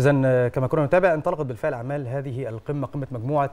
إذا كما كنا نتابع انطلقت بالفعل أعمال هذه القمة قمة مجموعة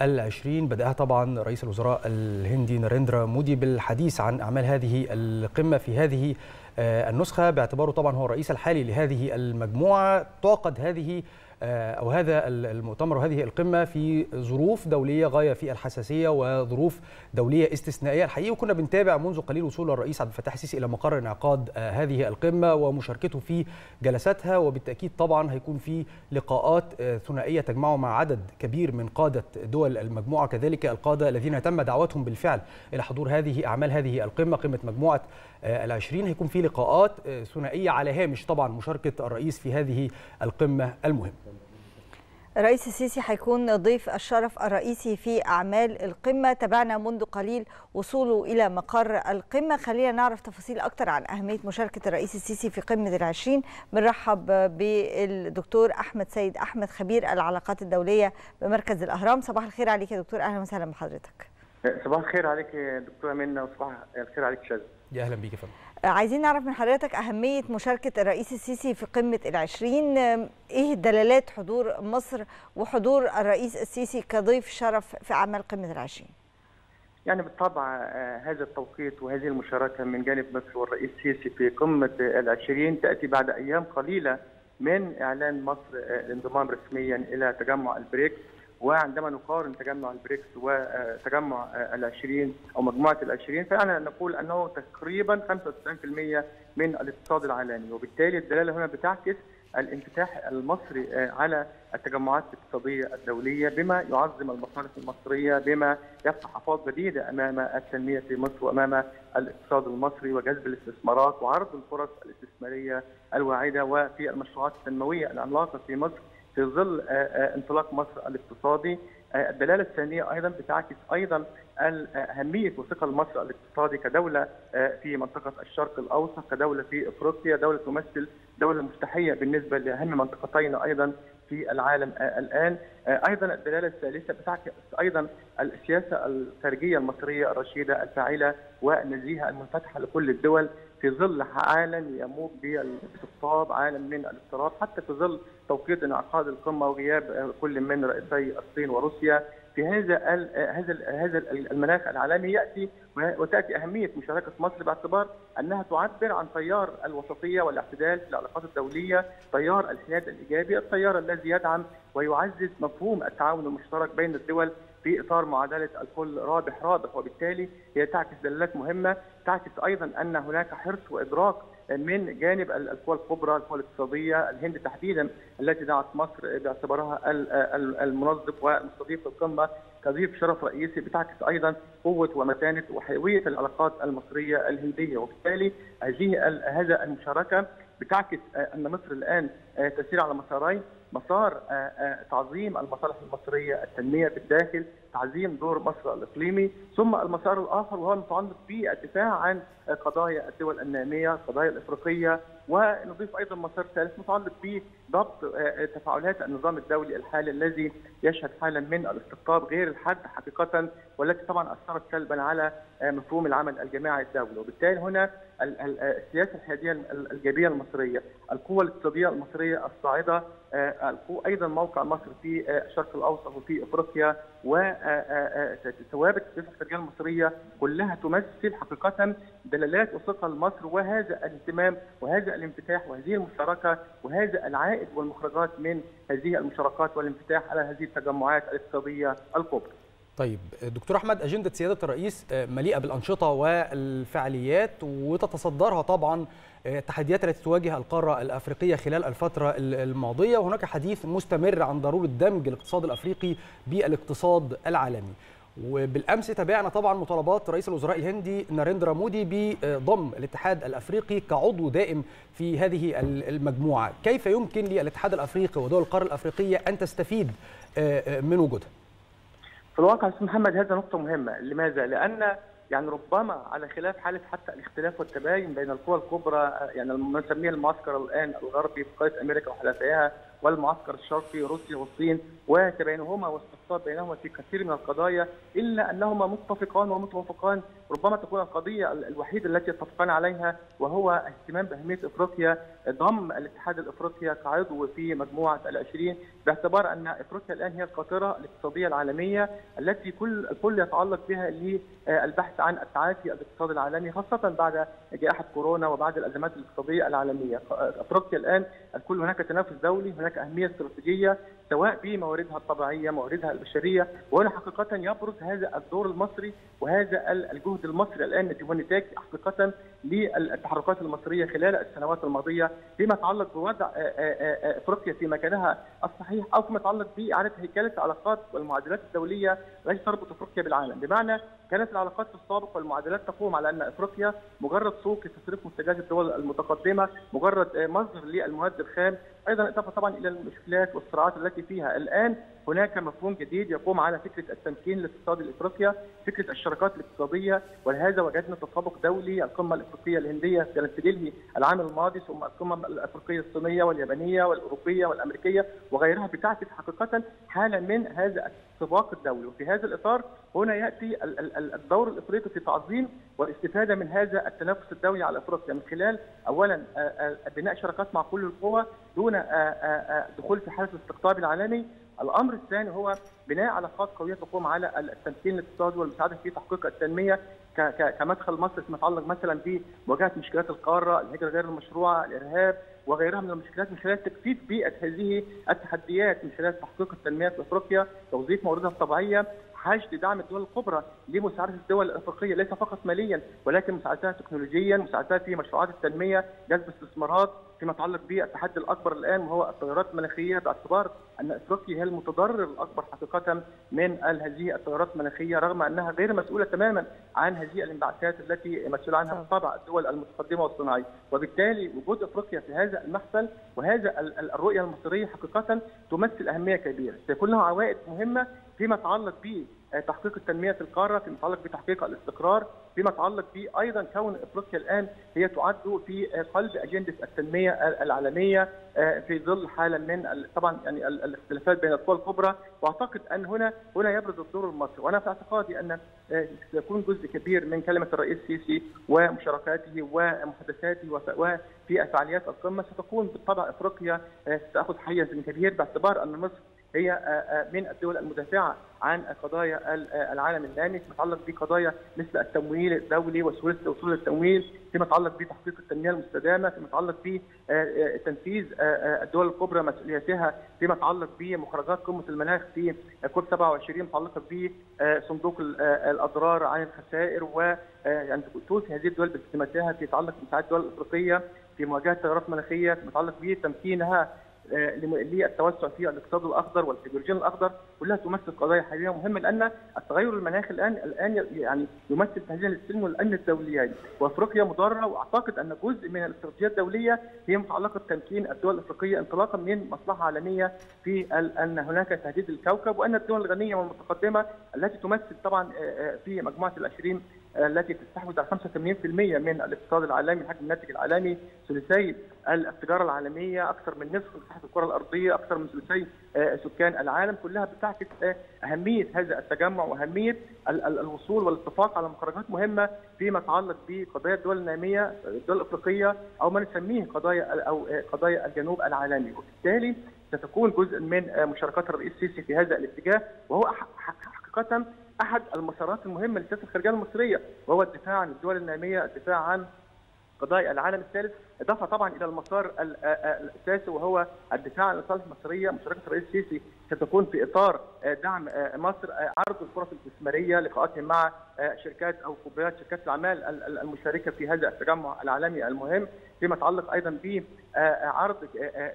العشرين. بدأها طبعا رئيس الوزراء الهندي ناريندرا مودي بالحديث عن أعمال هذه القمة في هذه النسخة. باعتباره طبعا هو الرئيس الحالي لهذه المجموعة. تعقد هذه أو هذا المؤتمر وهذه القمة في ظروف دولية غاية في الحساسية وظروف دولية استثنائية. الحقيقة وكنا بنتابع منذ قليل وصول الرئيس عبد الفتاح السيسي إلى مقر انعقاد هذه القمة ومشاركته في جلساتها. وبالتأكيد طبعا هيكون في لقاءات ثنائية تجمعه مع عدد كبير من قادة دول المجموعة. كذلك القادة الذين تم دعوتهم بالفعل إلى حضور هذه أعمال هذه القمة قمة مجموعة العشرين هيكون في لقاءات ثنائية على هامش طبعا مشاركة الرئيس في هذه القمة المهمه الرئيس السيسي هيكون ضيف الشرف الرئيسي في أعمال القمة. تابعنا منذ قليل وصوله إلى مقر القمة. خلينا نعرف تفاصيل أكثر عن أهمية مشاركة الرئيس السيسي في قمة العشرين. بنرحب بالدكتور أحمد سيد أحمد خبير العلاقات الدولية بمركز الأهرام. صباح الخير عليك يا دكتور. أهلا وسهلا بحضرتك. صباح الخير عليك يا دكتورة منى وصباح الخير عليك شاذ. يا أهلا بيك يا فندم. عايزين نعرف من حضرتك أهمية مشاركة الرئيس السيسي في قمة العشرين. إيه دلالات حضور مصر وحضور الرئيس السيسي كضيف شرف في أعمال قمة العشرين؟ يعني بالطبع هذا التوقيت وهذه المشاركة من جانب مصر والرئيس السيسي في قمة العشرين تأتي بعد أيام قليلة من إعلان مصر الانضمام رسميا إلى تجمع البريكس. وعندما نقارن تجمع البريكس وتجمع العشرين أو مجموعة العشرين فأنا نقول أنه تقريبا 95% من الاقتصاد العالمي. وبالتالي الدلالة هنا بتعكس الانفتاح المصري على التجمعات الاقتصادية الدولية بما يعظم المصالح المصرية بما يفتح آفاق جديدة أمام التنمية في مصر وأمام الاقتصاد المصري وجذب الاستثمارات وعرض الفرص الاستثمارية الواعدة وفي المشروعات التنموية العملاقة في مصر. في ظل انطلاق مصر الاقتصادي. الدلالة الثانية أيضا بتعكس أيضا أهمية وثقل مصر الاقتصادي كدولة في منطقة الشرق الأوسط كدولة في إفريقيا دولة تمثل دولة مفتاحيه بالنسبة لأهم منطقتين أيضا في العالم الآن. أيضا الدلالة الثالثة بتعكس أيضا السياسة الخارجية المصرية الرشيدة الفاعلة والنزيهه المنفتحة لكل الدول. في ظل عالم يموج بالاستقطاب عالم من الاضطراب حتى في ظل توقيت انعقاد القمة وغياب كل من رئيسي الصين وروسيا في هذا هذا هذا المناخ العالمي يأتي وتأتي أهمية مشاركة مصر باعتبار أنها تعبر عن تيار الوسطية والاعتدال في العلاقات الدولية، تيار الحياد الإيجابي، التيار الذي يدعم ويعزز مفهوم التعاون المشترك بين الدول في إطار معادلة الكل رابح رابح وبالتالي هي تعكس دلالات مهمة تعكس أيضا أن هناك حرص وإدراك من جانب القوى الكبرى القوى الاقتصادية الهند تحديدا التي دعت مصر باعتبارها المنظم والمستضيف القمة. كضيف شرف رئيسي بتعكس أيضا قوة ومتانة وحيوية العلاقات المصرية الهندية. وبالتالي هذه هذا المشاركة بتعكس أن مصر الآن تسير على مسارين. مسار تعظيم المصالح المصرية التنمية في الداخل تعظيم دور مصر الإقليمي ثم المسار الآخر وهو المتعلق بالدفاع عن قضايا الدول النامية القضايا الإفريقية ونضيف أيضا مسار ثالث متعلق بضبط تفاعلات النظام الدولي الحالي الذي يشهد حالا من الاستقطاب غير الحاد حقيقه والتي طبعا أثرت سلبا على مفهوم العمل الجماعي الدولي. وبالتالي هنا السياسة الحياديه الايجابيه المصرية القوة الاقتصادية المصرية الصاعدة أيضا موقع مصر في الشرق الأوسط وفي إفريقيا وثوابت السياسة الخارجيه المصرية كلها تمثل حقيقه دلالات وثقة لمصر وهذا الاهتمام وهذا الانفتاح وهذه المشاركه وهذا العائد والمخرجات من هذه المشاركات والانفتاح على هذه التجمعات الاقتصادية الكبرى. طيب دكتور أحمد أجندة سيادة الرئيس مليئة بالأنشطة والفعاليات وتتصدرها طبعا التحديات التي تواجه القارة الأفريقية خلال الفترة الماضية وهناك حديث مستمر عن ضرورة دمج الاقتصاد الأفريقي بالاقتصاد العالمي وبالأمس تابعنا طبعا مطالبات رئيس الوزراء الهندي ناريندرا مودي بضم الاتحاد الأفريقي كعضو دائم في هذه المجموعة. كيف يمكن للاتحاد الأفريقي ودول القارة الأفريقية أن تستفيد من وجودها؟ في الواقع أستاذ محمد هذا نقطة مهمة، لماذا؟ لأن يعني ربما على خلاف حالة حتى الاختلاف والتباين بين القوى الكبرى يعني ما نسميه المعسكر الآن الغربي في قارة أمريكا وحلفائها والمعسكر الشرقي روسيا والصين وتباينهما واستقطاب بينهما في كثير من القضايا إلا أنهما متفقان ومتوافقان ربما تكون القضية الوحيدة التي يتفقان عليها وهو اهتمام بأهمية إفريقيا ضم الاتحاد الإفريقي كعضو في مجموعة العشرين باعتبار أن إفريقيا الآن هي القاطرة الاقتصادية العالمية التي كل الكل يتعلق بها للبحث عن التعافي الاقتصادي العالمي خاصة بعد جائحة كورونا وبعد الأزمات الاقتصادية العالمية. إفريقيا الآن الكل هناك تنافس دولي، هناك أهمية استراتيجية سواء بمواردها الطبيعية، مواردها البشرية، وهنا حقيقة يبرز هذا الدور المصري وهذا الجهد المصري الآن والنتاج حقيقة للتحركات المصرية خلال السنوات الماضية فيما يتعلق بوضع إفريقيا في مكانها الصحيح أو فيما يتعلق بإعادة هيكلة العلاقات والمعادلات الدولية التي تربط إفريقيا بالعالم، بمعنى كانت العلاقات في السابق والمعادلات تقوم على أن إفريقيا مجرد سوق لتصريف منتجات الدول المتقدمة، مجرد مصدر للمواد الخام، أيضا إضافة طبعا إلى المشكلات والصراعات التي فيها. الآن هناك مفهوم جديد يقوم على فكرة التمكين الاقتصادي لافريقيا، فكرة الشراكات الاقتصادية ولهذا وجدنا تسابق دولي القمة الإفريقية الهندية كانت في دلهي العام الماضي ثم القمة الإفريقية الصينية واليابانية والأوروبية والأمريكية وغيرها بتعكس حقيقة حاله من هذا السباق الدولي. وفي هذا الإطار هنا يأتي الدور الإفريقي في تعظيم والاستفادة من هذا التنافس الدولي على إفريقيا. من خلال اولا بناء شراكات مع كل القوى دون دخول في حالة الاستقطاب العالمي الأمر الثاني هو بناء علاقات قوية تقوم على التمكين الاقتصادي والمساعدة في تحقيق التنمية كمدخل مصر فيما يتعلق مثلا بمواجهة مشكلات القارة، الهجرة غير المشروعة، الإرهاب وغيرها من المشكلات من خلال تكثيف بيئة هذه التحديات من خلال تحقيق التنمية في أفريقيا، توظيف مواردها الطبيعية، حشد دعم الدول الكبرى لمساعدة الدول الأفريقية ليس فقط ماليا ولكن مساعدتها تكنولوجيا، مساعدتها في مشروعات التنمية، جذب استثمارات فيما يتعلق بالتحدي الأكبر الآن وهو التغيرات المناخيه باعتبار أن إفريقيا هي المتضرر الأكبر حقيقه من هذه التغيرات المناخيه رغم أنها غير مسؤولة تماما عن هذه الانبعاثات التي مسؤول عنها بالطبع الدول المتقدمة والصناعية، وبالتالي وجود إفريقيا في هذا المحفل وهذا الرؤية المصريه حقيقه تمثل أهمية كبيرة، سيكون لها عوائد مهمة فيما يتعلق بتحقيق التنمية في القارة، فيما يتعلق بتحقيق الاستقرار، فيما يتعلق بايضا كون إفريقيا الآن هي تعد في قلب أجندة التنمية العالمية في ظل حالة من طبعا يعني الاختلافات بين القوى الكبرى. وأعتقد أن هنا هنا يبرز الدور المصري. وأنا في اعتقادي أن سيكون جزء كبير من كلمة الرئيس السيسي ومشاركاته ومحادثاته وفي فعاليات القمة ستكون بالطبع إفريقيا ستأخذ حيز كبير باعتبار أن مصر هي من الدول المدافعة عن قضايا العالم النامي فيما يتعلق بقضايا مثل التمويل الدولي وسهولة وصول التمويل فيما يتعلق بتحقيق التنمية المستدامة فيما يتعلق بتنفيذ الدول الكبرى مسؤولياتها فيما يتعلق بمخرجات قمة المناخ في كوب 27 متعلقة بصندوق الأضرار عن الخسائر و يعني توصي هذه الدول بالتزاماتها في يتعلق بمساعدة الدول الأفريقية في مواجهة التغيرات المناخيه فيما يتعلق بتمكينها للتوسع في الاقتصاد الأخضر والهيدروجين الأخضر كلها تمثل قضايا حيوية. مهمه لأن التغير المناخي الآن الآن يعني يمثل تهديدا للسلم والامن الدوليين. وأفريقيا مضرة وأعتقد أن جزء من الاستراتيجية الدولية هي متعلقة بتمكين الدول الأفريقية انطلاقا من مصلحة عالمية في أن هناك تهديد للكوكب وأن الدول الغنية والمتقدمة التي تمثل طبعا في مجموعة العشرين التي تستحوذ على 85% من الاقتصاد العالمي الحجم الناتج العالمي. ثلثي التجارة العالمية أكثر من نصف مساحة الكرة الأرضية أكثر من ثلثي سكان العالم كلها بتعكس أهمية هذا التجمع وأهمية الوصول والاتفاق على مخرجات مهمة فيما يتعلق بقضايا الدول النامية الدول الأفريقية أو ما نسميه قضايا أو قضايا الجنوب العالمي. وبالتالي ستكون جزء من مشاركات الرئيس السيسي في هذا الاتجاه وهو حقيقة أحد المسارات المهمة للسياسه الخارجية المصرية وهو الدفاع عن الدول النامية، الدفاع عن قضايا العالم الثالث، إضافة طبعا إلى المسار الأساسي وهو الدفاع عن المصالح المصريه، مشاركة الرئيس السيسي ستكون في إطار دعم مصر عرض الفرص الاستثمارية، لقاءاتهم مع شركات أو كبريات شركات الأعمال المشاركة في هذا التجمع العالمي المهم، فيما يتعلق أيضا بعرض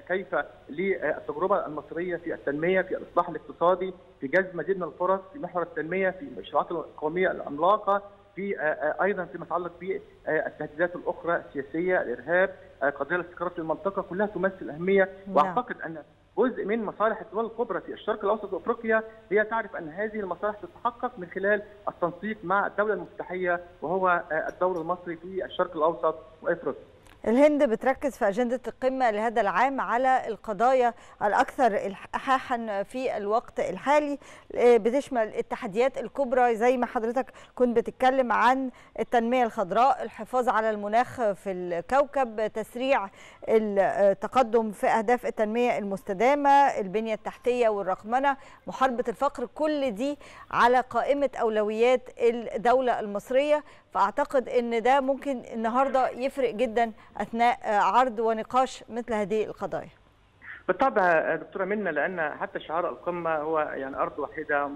كيف للتجربة المصرية في التنمية في الإصلاح الاقتصادي في جذب مزيد من الفرص في محور التنمية في المشروعات القومية العملاقة في أيضا فيما يتعلق بالتهديدات الأخرى السياسية الإرهاب قضايا الاستقرار في المنطقة كلها تمثل أهمية وأعتقد أن جزء من مصالح الدول الكبرى في الشرق الأوسط وافريقيا هي تعرف أن هذه المصالح تتحقق من خلال التنسيق مع الدولة المفتاحية وهو الدور المصري في الشرق الأوسط وأفريقيا. الهند بتركز في أجندة القمة لهذا العام على القضايا الأكثر إلحاحا في الوقت الحالي. بتشمل التحديات الكبرى زي ما حضرتك كنت بتتكلم عن التنمية الخضراء الحفاظ على المناخ في الكوكب تسريع التقدم في أهداف التنمية المستدامة البنية التحتية والرقمنة محاربة الفقر كل دي على قائمة أولويات الدولة المصرية. فأعتقد أن ده ممكن النهاردة يفرق جدا أثناء عرض ونقاش مثل هذه القضايا. بالطبع دكتورة منا لأن حتى شعار القمة هو يعني أرض واحدة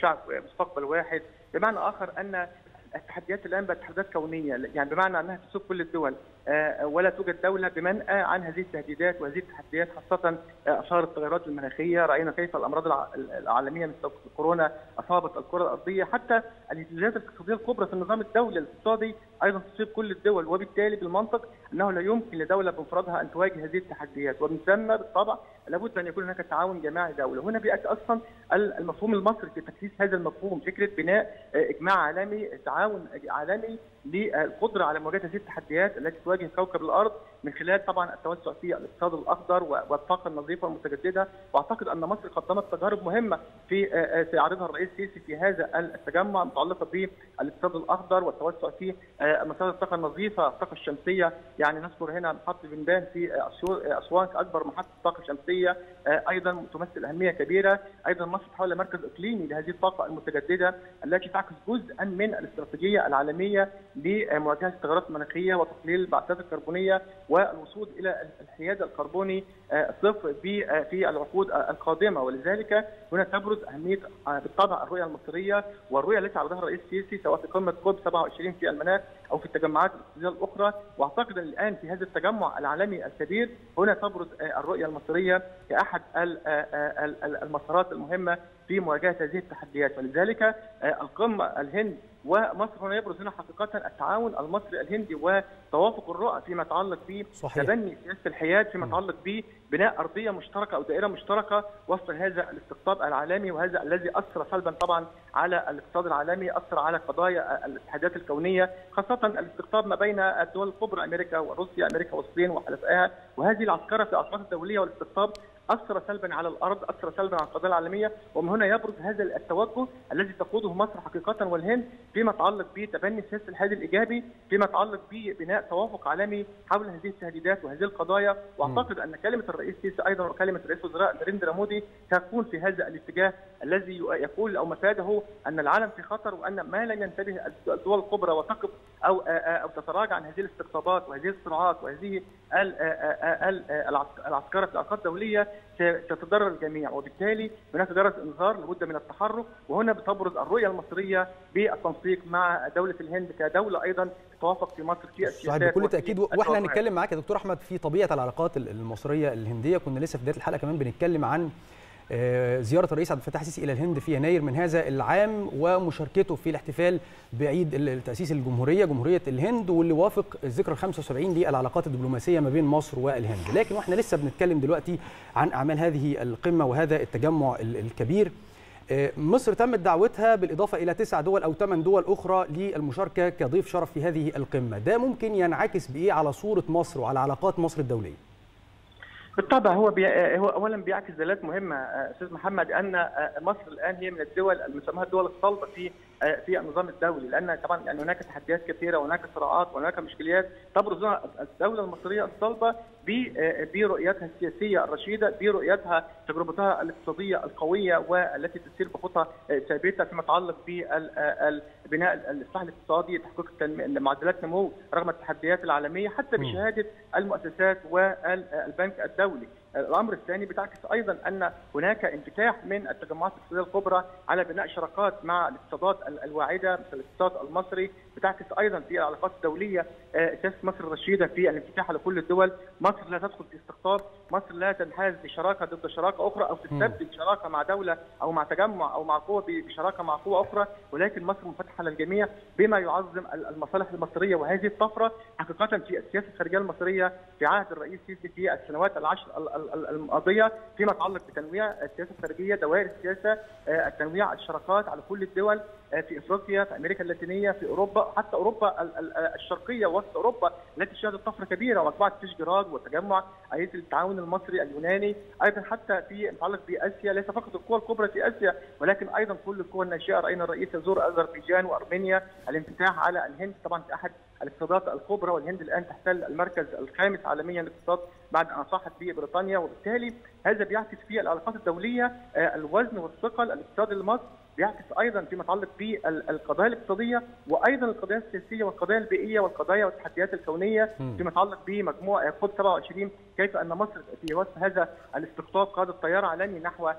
شعب مستقبل واحد. بمعنى آخر أن التحديات الآن بقت تحديات كونية يعني بمعنى أنها تسوق كل الدول ولا توجد دولة بمنأى عن هذه التهديدات وهذه التحديات خاصة اثار التغيرات المناخية. رأينا كيف الأمراض العالمية مثل كورونا أصابت الكرة الأرضية. حتى الاهتزازات الاقتصادية الكبرى في النظام الدولي الاقتصادي أيضا تصيب كل الدول وبالتالي بالمنطق أنه لا يمكن لدولة بمفردها أن تواجه هذه التحديات. ومن ثم بالطبع لابد أن يكون هناك تعاون جماعي دولة. هنا بيأتي أصلا المفهوم المصري في تأسيس هذا المفهوم فكرة بناء إجماع عالمي تعاون عالمي للقدرة على مواجهة هذه التحديات التي تواجه كوكب الأرض من خلال طبعا التوسع في الاقتصاد الأخضر والطاقة النظيفة والمتجددة. وأعتقد أن مصر قدمت تجارب مهمة في في عرضها الرئيس السيسي في هذا التجمع متعلقة بالاقتصاد الأخضر والتوسع في مصادر الطاقة النظيفة الطاقة الشمسية. يعني نذكر هنا محطة بنبان في أسوان كاكبر محطة طاقة شمسية أيضا تمثل أهمية كبيرة. أيضا مصر تحول مركز إقليمي لهذه الطاقة المتجددة التي تعكس جزءا من الاستراتيجية العالمية. لمواجهة التغيرات المناخيه وتقليل الانبعاثات الكربونية والوصول إلى الحياد الكربوني صفر في العقود القادمة. ولذلك هنا تبرز أهمية بالطبع الرؤية المصرية والرؤية التي عرضها الرئيس السيسي سواء في قمة كوب 27 في المناخ أو في التجمعات الاقتصاديه الأخرى. وأعتقد إن الآن في هذا التجمع العالمي الكبير هنا تبرز الرؤية المصرية كاحد المسارات المهمة في مواجهة هذه التحديات. ولذلك القمة الهند ومصر هنا يبرز هنا حقيقة التعاون المصري الهندي وتوافق الرؤى فيما يتعلق بتبني سياسة الحياد فيما يتعلق ببناء أرضية مشتركة أو دائرة مشتركة وسط هذا الاستقطاب العالمي وهذا الذي أثر سلبا طبعا على الاقتصاد العالمي أثر على قضايا الاتحادات الكونية خاصة الاستقطاب ما بين الدول الكبرى أمريكا وروسيا أمريكا والصين وحلفائها. وهذه العسكرة في الاطراف الدولية والاستقطاب اثر سلبا على الأرض، اثر سلبا على القضية العالمية، ومن هنا يبرز هذا التوجه الذي تقوده مصر حقيقة والهند فيما يتعلق بتبني سياسه الحاد الإيجابي، فيما يتعلق ببناء توافق عالمي حول هذه التهديدات وهذه القضايا، وأعتقد أن كلمة الرئيس السيسي أيضا وكلمة رئيس الوزراء نريندرا مودي تكون في هذا الاتجاه الذي يقول أو مفاده أن العالم في خطر وأن ما لم ينتبه الدول الكبرى وتقف أو أو تتراجع عن هذه الاستقطابات وهذه الصراعات وهذه العسكرة في العلاقات الدولية ستضرر الجميع وبالتالي هناك جرس انذار لابد من التحرك وهنا بتبرز الرؤية المصرية بالتنسيق مع دولة الهند كدولة أيضا توافق في مصر في السياسات بكل تأكيد وإحنا هنتكلم معاك يا دكتور أحمد في طبيعة العلاقات المصرية الهندية. كنا لسه في بداية الحلقة كمان بنتكلم عن زيارة الرئيس عبد الفتاح السيسي إلى الهند في يناير من هذا العام ومشاركته في الاحتفال بعيد تأسيس الجمهورية جمهورية الهند واللي وافق الذكرى ال 75 للعلاقات الدبلوماسية ما بين مصر والهند. لكن وإحنا لسه بنتكلم دلوقتي عن أعمال هذه القمة وهذا التجمع الكبير. مصر تمت دعوتها بالإضافة إلى تسع دول أو ثمان دول أخرى للمشاركة كضيف شرف في هذه القمة. ده ممكن ينعكس بإيه على صورة مصر وعلى علاقات مصر الدولية؟ بالطبع هو بي... هو اولا بيعكس دلالات مهمة أستاذ محمد أن مصر الآن هي من الدول المسمى الدول الصلبه في في النظام الدولي لأن طبعا يعني هناك تحديات كثيرة وهناك صراعات وهناك مشكلات تبرز الدولة المصرية الصلبة برؤيتها السياسية الرشيدة برؤيتها تجربتها الاقتصادية القوية والتي تسير بخطى ثابتة فيما يتعلق ببناء الإصلاح الاقتصادي تحقيق معدلات نمو رغم التحديات العالمية حتى بشهادة المؤسسات والبنك الدولي. الأمر الثاني بتعكس أيضا أن هناك انفتاح من التجمعات الاقتصادية الكبرى على بناء شراكات مع الاقتصادات الواعدة مثل الاقتصاد المصري. بتعكس أيضا في العلاقات الدولية سياسه مصر الرشيدة في الانفتاح على كل الدول، مصر لا تدخل في استقطاب، مصر لا تنحاز لشراكه ضد شراكة أخرى أو تستبدل شراكة مع دولة أو مع تجمع أو مع قوة بشراكة مع قوة أخرى، ولكن مصر منفتحة للجميع بما يعظم المصالح المصرية. وهذه الطفرة حقيقه في السياسة الخارجية المصرية في عهد الرئيس السيسي في السنوات العشر الماضيه فيما يتعلق بتنويع السياسة الخارجية دوائر السياسة التنويع الشراكات على كل الدول في إفريقيا في أمريكا اللاتينية في أوروبا حتى أوروبا الشرقية وسط أوروبا التي شهدت طفرة كبيرة واطبعت فيشجراد وتجمع هيئه التعاون المصري اليوناني. أيضا حتى في يتعلق بآسيا ليس فقط القوى الكبرى في آسيا ولكن أيضا كل القوى الناشئة. رأينا الرئيس يزور أذربيجان وأرمينيا. الانفتاح على الهند طبعا في أحد الاقتصادات الكبرى والهند الآن تحتل المركز الخامس عالميا للاقتصاد بعد أن صاحت ببريطانيا. وبالتالي هذا بيعكس في العلاقات الدولية الوزن والثقل الاقتصادي لمصر بيعكس أيضا فيما يتعلق بالقضايا الاقتصادية وأيضا القضايا السياسية والقضايا البيئية والقضايا والتحديات الكونية فيما يتعلق بمجموعة كود 27 كيف أن مصر في وسط هذا الاستقطاب قادت تيار عالمي نحو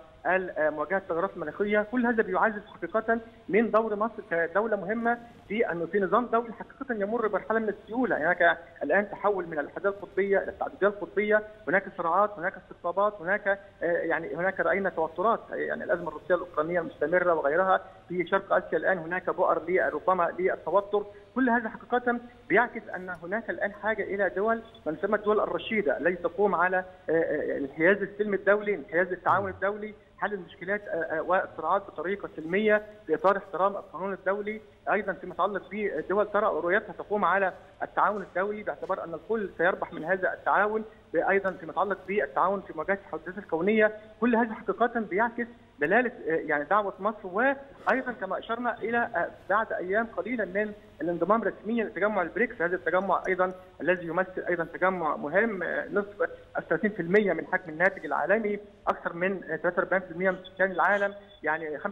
مواجهة التغيرات المناخية، كل هذا بيعزز حقيقه من دور مصر كدولة مهمة في انه في نظام دولي حقيقة يمر بمرحلة من السيوله، هناك يعني الآن تحول من الاتحاديه القطبية إلى التعدديه القطبية، هناك صراعات، هناك استقطابات، هناك يعني هناك رأينا توترات، يعني الأزمة الروسية الأوكرانية المستمرة وغيرها في شرق آسيا الآن هناك بؤر ربما للتوتر، كل هذا حقيقة بيعكس أن هناك الآن حاجة إلى دول من تسمى الدول الرشيدة التي تقوم على انحياز السلم الدولي، انحياز التعاون الدولي، حل المشكلات والصراعات بطريقة سلمية في اطار احترام القانون الدولي، أيضا فيما يتعلق بدول ترى رؤيتها تقوم على التعاون الدولي باعتبار أن الكل سيربح من هذا التعاون، أيضا فيما يتعلق بالتعاون في مواجهة التحديات الكونية، كل هذا حقيقة بيعكس دلالة يعني دعوة مصر وأيضا كما أشرنا إلى بعد أيام قليله من الانضمام رسميا لتجمع البريكس. هذا التجمع أيضا الذي يمثل أيضا تجمع مهم نصف 30% من حجم الناتج العالمي أكثر من 43% من سكان العالم يعني 75%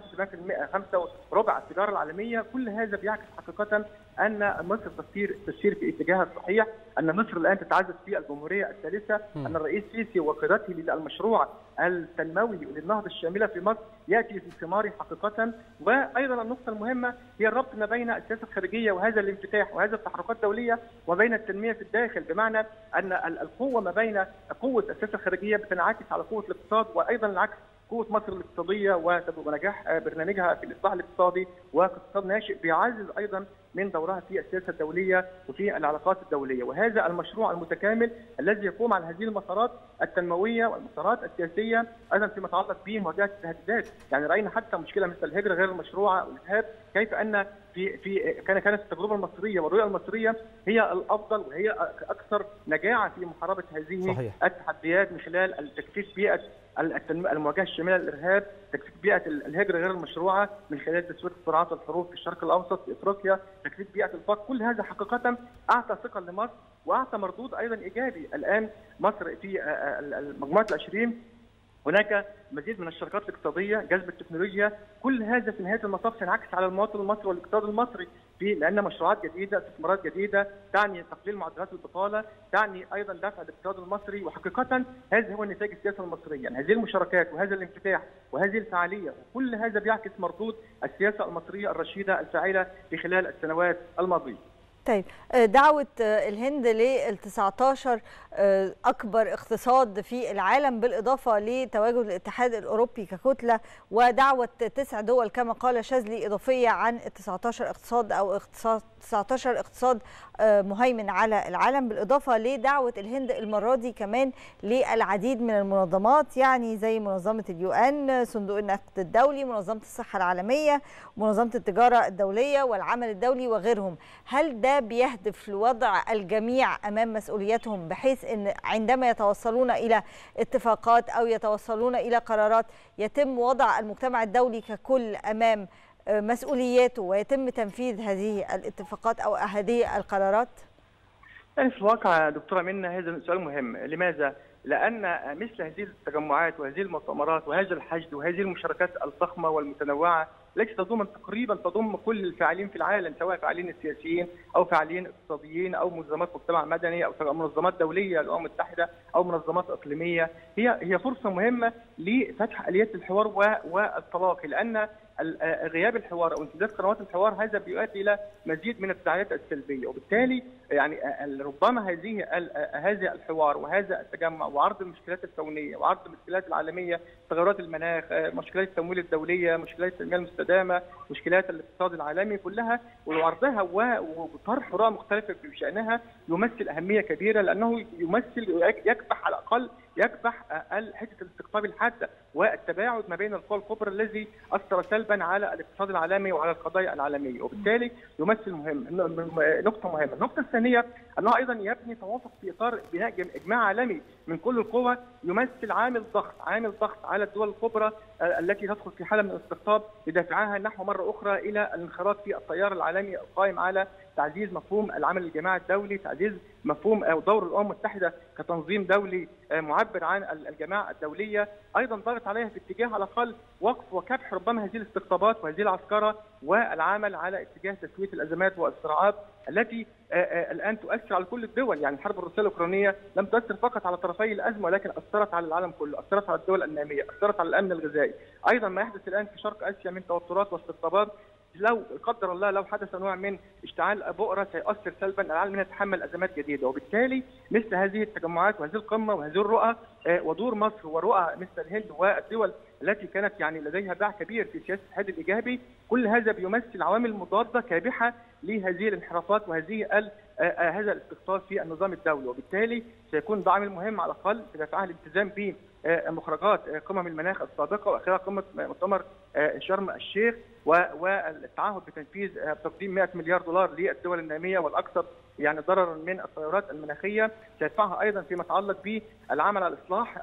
5 ربع التجارة العالمية. كل هذا بيعكس حقيقه أن مصر تسير تسير في اتجاهها الصحيح أن مصر الآن تتعزز في الجمهورية الثالثة أن الرئيس السيسي وقيادته للمشروع التنموي للنهضة الشاملة في مصر يأتي في ثماره حقيقة. وأيضا النقطة المهمة هي الربط ما بين السياسة الخارجية وهذا الانفتاح وهذا التحركات الدولية وبين التنمية في الداخل بمعنى أن القوة ما بين قوة السياسة الخارجية بتنعكس على قوة الاقتصاد وأيضا العكس قوة مصر الاقتصادية ونجاح برنامجها في الإصلاح الاقتصادي وإقتصاد ناشئ بيعزز أيضا من دورها في السياسة الدولية وفي العلاقات الدولية. وهذا المشروع المتكامل الذي يقوم على هذه المسارات التنموية والمسارات السياسية أيضا فيما يتعلق بمواجهة التهديدات يعني رأينا حتى مشكلة مثل الهجرة غير المشروعة والإرهاب كيف أن في في كان كانت التجربة المصرية والرؤية المصرية هي الأفضل وهي أكثر نجاعه في محاربة هذه صحيح. التحديات من خلال تكثيف بيئة المواجهة الشامله للارهاب، تكثيف بيئة الهجرة غير المشروعة من خلال تسوية الصراعات والحروب في الشرق الأوسط في إفريقيا، تكثيف بيئة الفقر، كل هذا حقيقه أعطى ثقة لمصر وأعطى مردود أيضا إيجابي، الآن مصر في مجموعه العشرين هناك مزيد من الشركات الاقتصادية، جذب التكنولوجيا، كل هذا في نهاية المطاف سينعكس على المواطن المصري والاقتصاد المصري في لأن مشروعات جديدة، استثمارات جديدة تعني تقليل معدلات البطالة، تعني أيضا دفع الاقتصاد المصري وحقيقه هذا هو نتاج السياسة المصرية، يعني هذه المشاركات وهذا الانفتاح وهذه الفعالية وكل هذا بيعكس مردود السياسة المصرية الرشيدة الفاعلة في خلال السنوات الماضية. طيب دعوة الهند لل 19 أكبر اقتصاد في العالم بالإضافة لتواجد الاتحاد الأوروبي ككتلة ودعوة تسع دول كما قال شاذلي إضافية عن 19 اقتصاد أو اقتصاد 19 اقتصاد مهيمن على العالم بالإضافة لدعوة الهند المرة دي كمان للعديد من المنظمات يعني زي منظمة اليو أن صندوق النقد الدولي منظمة الصحة العالمية منظمة التجارة الدولية والعمل الدولي وغيرهم. هل ده بيهدف لوضع الجميع أمام مسؤولياتهم بحيث أن عندما يتوصلون إلى اتفاقات أو يتوصلون إلى قرارات يتم وضع المجتمع الدولي ككل أمام مسؤولياته ويتم تنفيذ هذه الاتفاقات أو هذه القرارات؟ يعني في الواقع دكتورة منا هذا سؤال مهم، لماذا؟ لأن مثل هذه التجمعات وهذه المؤتمرات وهذا الحشد وهذه المشاركات الضخمه والمتنوعة التي تضم تقريبا تضم كل الفاعلين في العالم سواء فاعلين السياسيين أو فاعلين اقتصاديين أو منظمات مجتمع مدني أو منظمات دولية الامم المتحدة أو منظمات إقليمية. هي هي فرصة مهمة لفتح آليات الحوار والتلاقي لأن غياب الحوار أو امتداد قنوات الحوار هذا بيؤدي إلى مزيد من التداعيات السلبية. وبالتالي يعني ربما هذه هذا الحوار وهذا التجمع وعرض المشكلات الكونية وعرض المشكلات العالمية تغيرات المناخ مشكلات التمويل الدولية مشكلات التنميه المستدامة المستدامه مشكلات الاقتصاد العالمي كلها وعرضها وطرح رؤى مختلفة بشانها يمثل أهمية كبيرة لأنه يمثل يكبح على الأقل يكبح حتة الاستقطاب الحادة والتباعد ما بين القوى الكبرى الذي أثر سلبا على الاقتصاد العالمي وعلى القضايا العالمية وبالتالي يمثل مهم نقطة مهمة. النقطة الثانية أنه أيضا يبني توافق في إطار بناء إجماع عالمي من كل القوى يمثل عامل ضغط عامل ضغط على الدول الكبرى التي تدخل في حالة من الاستقطاب لدفعها نحو مرة أخرى إلى الانخراط في التيار العالمي القائم على تعزيز مفهوم العمل الجماعي الدولي، تعزيز مفهوم أو دور الأمم المتحدة كتنظيم دولي معبر عن الجماعة الدولية، أيضا ضغط عليها في اتجاه على الأقل وقف وكبح ربما هذه الاستقطابات وهذه العسكرة والعمل على اتجاه تسوية الأزمات والصراعات التي الآن تؤثر على كل الدول، يعني الحرب الروسية الأوكرانية لم تؤثر فقط على طرفي الأزمة ولكن أثرت على العالم كله، أثرت على الدول النامية، أثرت على الأمن الغذائي، أيضا ما يحدث الآن في شرق آسيا من توترات واستقطابات لو قدر الله لو حدث نوع من اشتعال بؤرة سيؤثر سلبا العالم يتحمل أزمات جديدة. وبالتالي مثل هذه التجمعات وهذه القمة وهذه الرؤى ودور مصر ورؤى مثل الهند والدول التي كانت يعني لديها باع كبير في سياسة الحد الإيجابي كل هذا بيمثل عوامل مضادة كابحة لهذه الانحرافات وهذه هذا الاستقطاب في النظام الدولي. وبالتالي سيكون ده عامل مهم على الأقل في دفعها الالتزام ب مخرجات قمم المناخ السابقة وآخرها قمة مؤتمر شرم الشيخ والتعهد بتنفيذ تقديم 100 مليار دولار للدول النامية والأكثر يعني ضررا من التغيرات المناخية سيدفعها أيضا فيما يتعلق بالعمل على اصلاح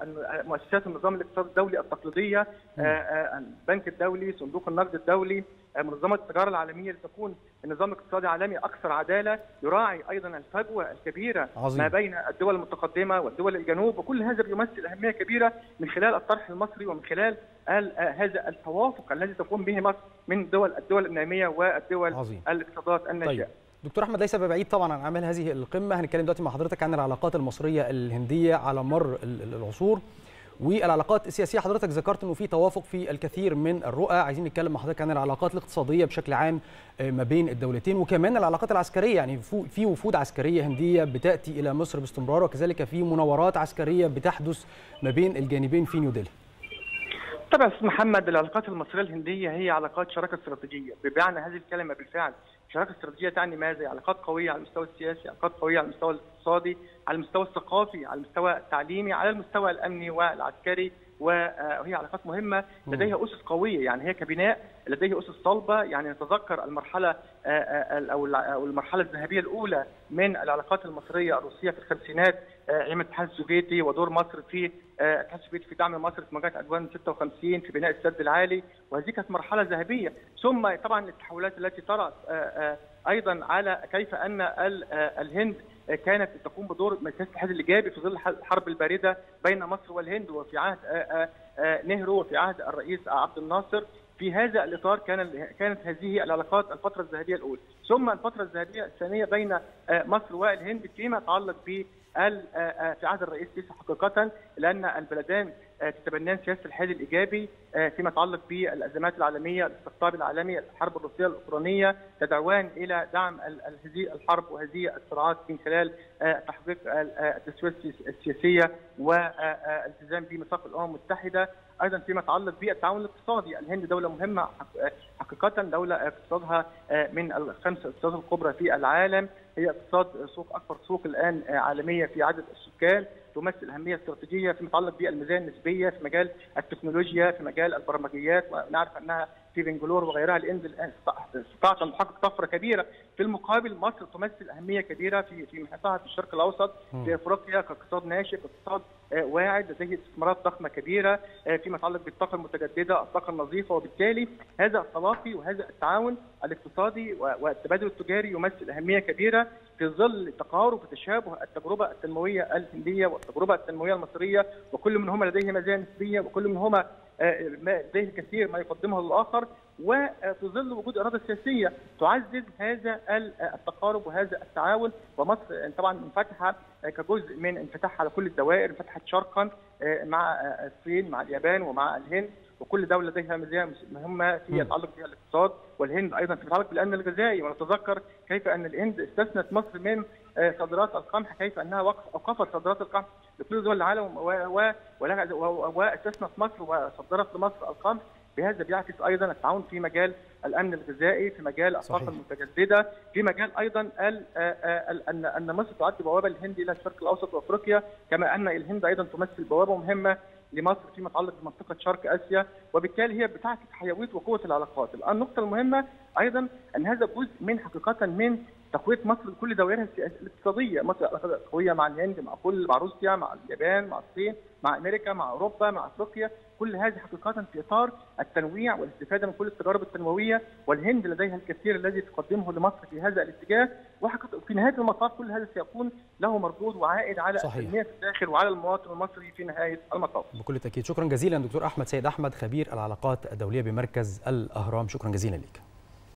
مؤسسات النظام الاقتصادي الدولي التقليدية البنك الدولي صندوق النقد الدولي منظمة التجارة العالمية لتكون النظام الاقتصادي العالمي أكثر عدالة يراعي أيضا الفجوة الكبيرة عظيم. ما بين الدول المتقدمة والدول الجنوب وكل هذا بيمثل أهمية كبيرة من خلال الطرح المصري ومن خلال هذا التوافق الذي تقوم به مصر من دول الدول النامية والدول عظيم. الاقتصادات الناشئة طيب. دكتور أحمد ليس ببعيد طبعا عن أعمال هذه القمة. هنتكلم دلوقتي مع حضرتك عن العلاقات المصرية الهندية على مر العصور والعلاقات السياسية. حضرتك ذكرت إنه في توافق في الكثير من الرؤى. عايزين نتكلم مع حضرتك عن العلاقات الاقتصادية بشكل عام ما بين الدولتين وكمان العلاقات العسكرية. يعني في وفود عسكرية هندية بتأتي إلى مصر باستمرار وكذلك في مناورات عسكرية بتحدث ما بين الجانبين في نيودلهي طبعا أستاذ محمد العلاقات المصرية الهندية هي علاقات شراكة استراتيجية بمعنى هذه الكلمة بالفعل شراكة استراتيجية تعني ماذا؟ علاقات قوية على المستوى السياسي، علاقات قوية على المستوى الاقتصادي، على المستوى الثقافي، على المستوى التعليمي، على المستوى الأمني والعسكري وهي علاقات مهمة لديها أسس قوية. يعني هي كبناء لديه أسس صلبه يعني نتذكر المرحلة أو المرحلة الذهبية الأولى من العلاقات المصرية الروسية في الخمسينات أيام الاتحاد السوفيتي ودور مصر في الاتحاد السوفيتي في دعم مصر في مواجهه عدوان 56 في بناء السد العالي. وهذه كانت مرحلة ذهبية. ثم طبعا التحولات التي طرات أيضا على كيف أن الهند كانت تقوم بدور سياسه الاتحاد الإيجابي في ظل الحرب الباردة بين مصر والهند وفي عهد نهرو وفي عهد الرئيس عبد الناصر. في هذا الإطار كان كانت هذه العلاقات الفترة الذهبية الأولى. ثم الفترة الذهبية الثانية بين مصر والهند فيما يتعلق ب في عهد الرئيس سيسي حقيقة لأن البلدان تتبنان سياسة الحاد الإيجابي فيما يتعلق بالأزمات العالمية، الاستقطاب العالمي، الحرب الروسية الأوكرانية تدعوان إلى دعم هذه الحرب وهذه الصراعات من خلال تحقيق التسوية السياسية والالتزام بميثاق الأمم المتحدة، أيضا فيما يتعلق بالتعاون الاقتصادي، الهند دولة مهمة حقيقه دولة اقتصادها من الخمس اقتصادات الكبرى في العالم، هي اقتصاد سوق أكبر سوق الآن عالميا في عدد السكان، تمثل أهمية استراتيجية فيما يتعلق بالميزان النسبية في مجال التكنولوجيا في مجال البرمجيات ونعرف أنها في بنجلور وغيرها الان استطاعت أن تحقق طفرة كبيرة. في المقابل مصر تمثل أهمية كبيرة في في محيطها في الشرق الأوسط في أفريقيا كاقتصاد ناشئ اقتصاد واعد لديه استثمارات ضخمة كبيرة فيما يتعلق بالطاقة المتجددة الطاقة النظيفة وبالتالي هذا التلاقي وهذا التعاون الاقتصادي والتبادل التجاري يمثل أهمية كبيرة في ظل تقارب وتشابه التجربة التنموية الهندية والتجربة التنموية المصرية وكل منهما لديه مزايا نسبيه وكل منهما لديه الكثير ما يقدمه للآخر وفي ظل وجود إرادة سياسية تعزز هذا التقارب وهذا التعاون. ومصر طبعا منفتحه كجزء من انفتاحها على كل الدوائر انفتحت شرقا مع الصين مع اليابان ومع الهند. وكل دولة لديها مزايا مهمة في يتعلق بها الاقتصاد والهند أيضا في يتعلق بالأمن الغذائي. ونتذكر كيف أن الهند استثنت مصر من صادرات القمح كيف أنها اوقفت صادرات القمح. لكل دول العالم واستثنت مصر وصدرت لمصر القمح بهذا بيعكس أيضا التعاون في مجال الأمن الغذائي في مجال الطاقه. المتجددة في مجال أيضا آه، آه، ان أن مصر تعد بوابة للهند إلى الشرق الأوسط وأفريقيا كما أن الهند أيضا تمثل بوابة مهمة لمصر فيما يتعلق بمنطقة شرق آسيا وبالتالي هي بتعكس حيوية وقوة العلاقات. الآن النقطة المهمة أيضا أن هذا جزء من حقيقة من تقوية مصر لكل دوائرها الاقتصادية، مصر علاقات قويه مع الهند مع كل مع روسيا مع اليابان مع الصين مع أمريكا مع أوروبا مع أفريقيا، كل هذه حقيقة في إطار التنويع والاستفادة من كل التجارب التنموية والهند لديها الكثير الذي تقدمه لمصر في هذا الاتجاه. وحقيقة في نهاية المطاف كل هذا سيكون له مردود وعائد على صحيح. التنميه في الداخل وعلى المواطن المصري في نهاية المطاف. بكل تأكيد. شكرا جزيلا دكتور أحمد سيد أحمد خبير العلاقات الدولية بمركز الأهرام. شكرا جزيلا لك.